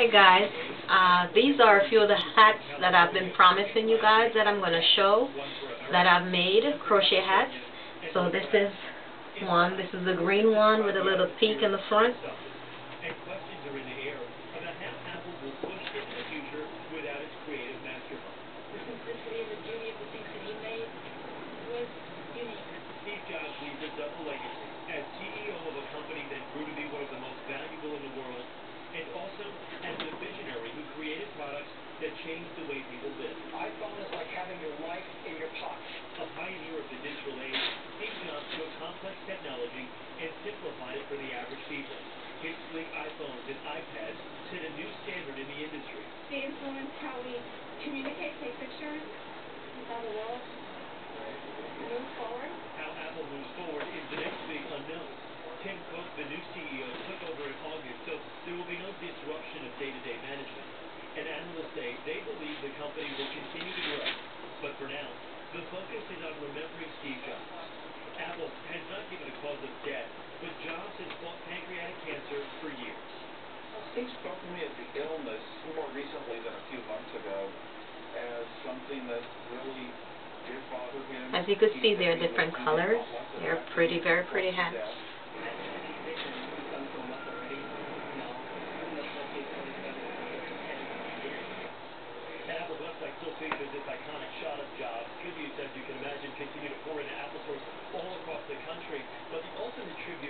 Hey guys, uh, these are a few of the hats that I've been promising you guys that I'm going to show that I've made, crochet hats. So this is one, this is the green one with a little peak in the front. As you can see, they're different colors. They're pretty, very pretty hats.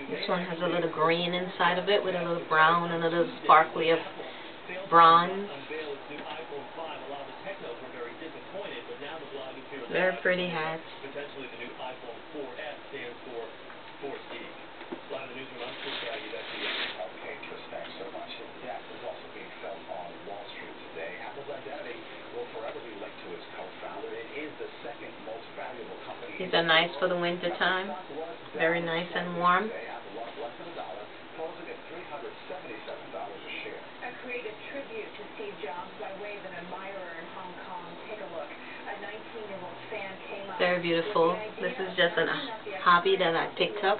this This one has a little green inside of it with a little brown and a little sparkly of bronze. Very pretty hats. They're nice for the winter time. Very nice and warm. Very beautiful. This is just a hobby that I picked up.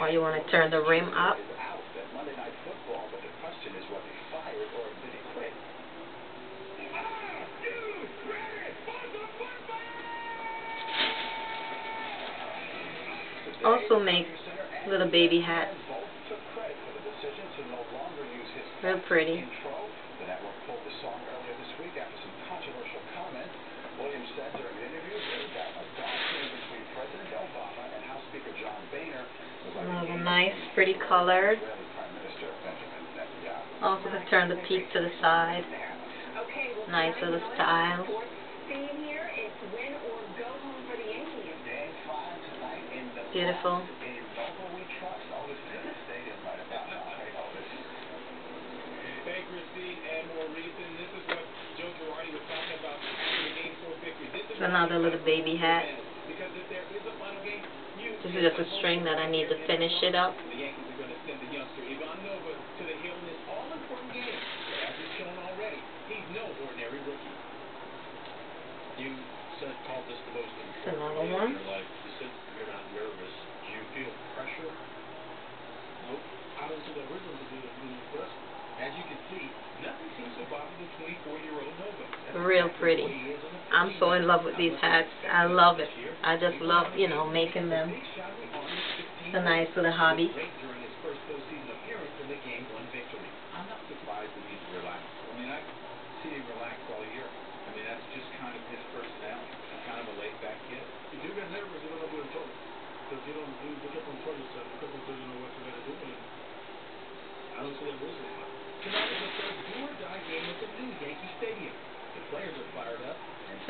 or you want to turn the rim up. Also make little baby hats. Real pretty. pretty colors. Also have turned the peak to the side. Nice little style. Beautiful. Another little baby hat. This is just a string that I need to finish it up. real pretty. I'm so in love with these hats. I love it. I just love, you know, making them. It's a nice little hobby.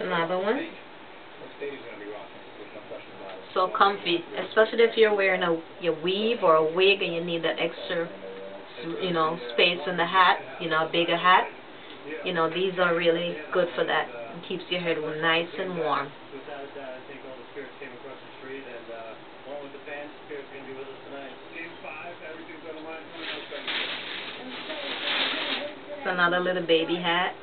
another one. So comfy, especially if you're wearing a a weave or a wig and you need that extra, you know, space in the hat, you know, a bigger hat. You know, these are really good for that. It keeps your head nice and warm. It's another little baby hat.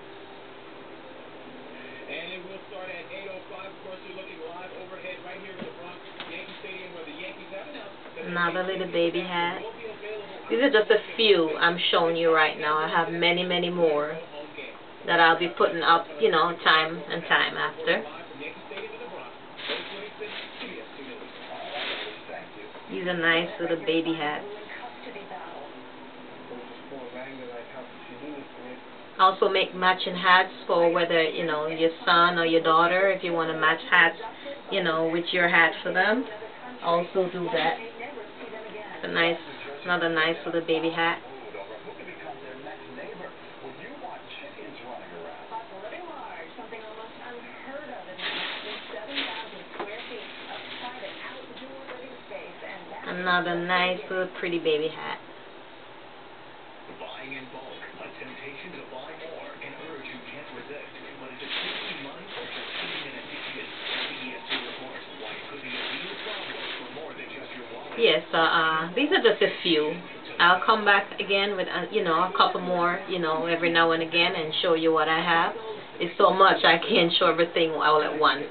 Another little baby hat. These are just a few I'm showing you right now. I have many, many more that I'll be putting up, you know, time and time after. Live from Yankee Stadium in the Bronx. Those Livingston, CBS 2 News. All right, thank you. These are nice little baby hats. Also make matching hats for whether, you know, your son or your daughter, if you want to match hats, you know, with your hat for them. Also do that. A nice, another nice little baby hat. Food over who can become their next neighbor. Would you want chickens running around? But living large, something almost unheard of in Manhattan, 7,000 square feet of private outdoor living space, and that Another nice little pretty baby hat. Buying in bulk, a temptation to buy more, an urge you can't resist. Yes, uh, uh, these are just a few. I'll come back again with, uh, you know, a couple more, you know, every now and again and show you what I have. It's so much I can't show everything all at once.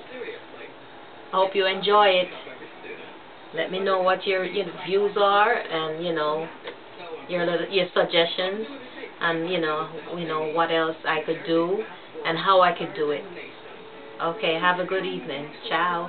I hope you enjoy it. Let me know what your, your views are and, you know, your little, your suggestions and, you know, you know, what else I could do and how I could do it. Okay, have a good evening. Ciao.